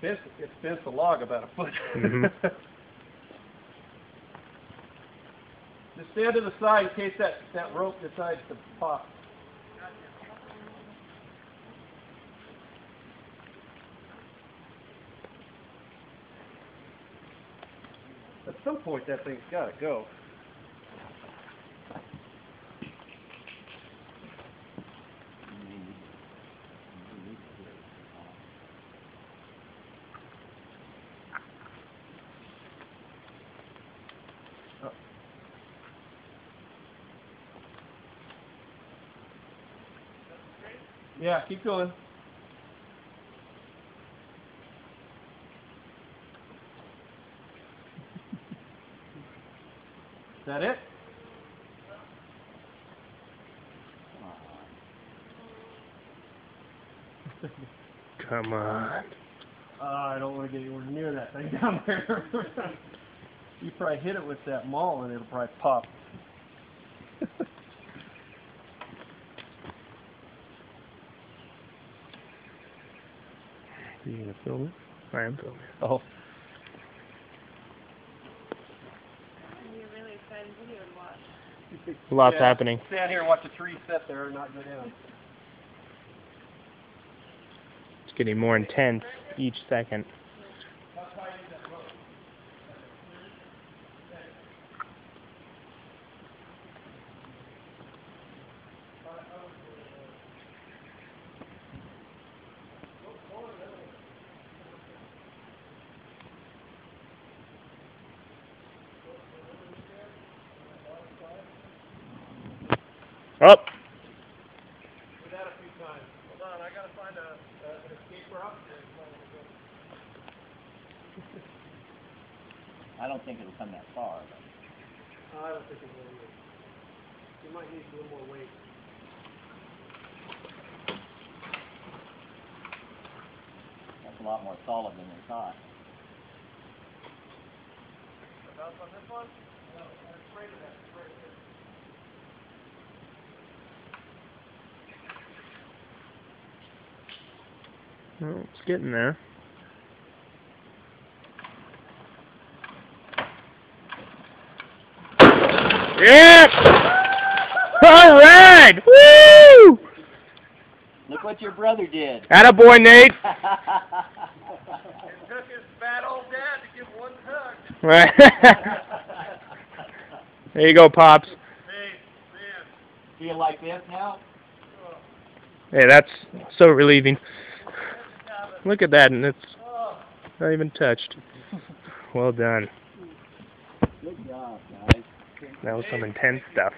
Fence, it fenced the log about a foot. Mhm. Just stand to the side in case that, that rope decides to pop. At some point, that thing's gotta go. Yeah, keep going. Is that it? Come on. Uh, I don't want to get anywhere near that thing down there. you probably hit it with that maul and it'll probably pop. Are you gonna film it? I am filming. Oh. Really exciting video to watch. Lots Yeah, happening. Stand here and watch a tree set there and not go down. It's getting more intense each second. Up. Do that a few times. Hold on, I gotta find a, a an escape route. I don't think it'll come that far. But I don't think it will. either. You might need a little more weight. that's a lot more solid than we thought. About on this one? No, I'm afraid of that. Right there. Oh, it's getting there. Yep! All right! Woo! Look what your brother did. Attaboy, Nate! It took his fat old dad to give one hug. Right. there you go, Pops. Hey, man. Feel like this now? Hey, that's so relieving. Look at that, and it's not even touched. Well done. Good job, guys. That was some intense stuff.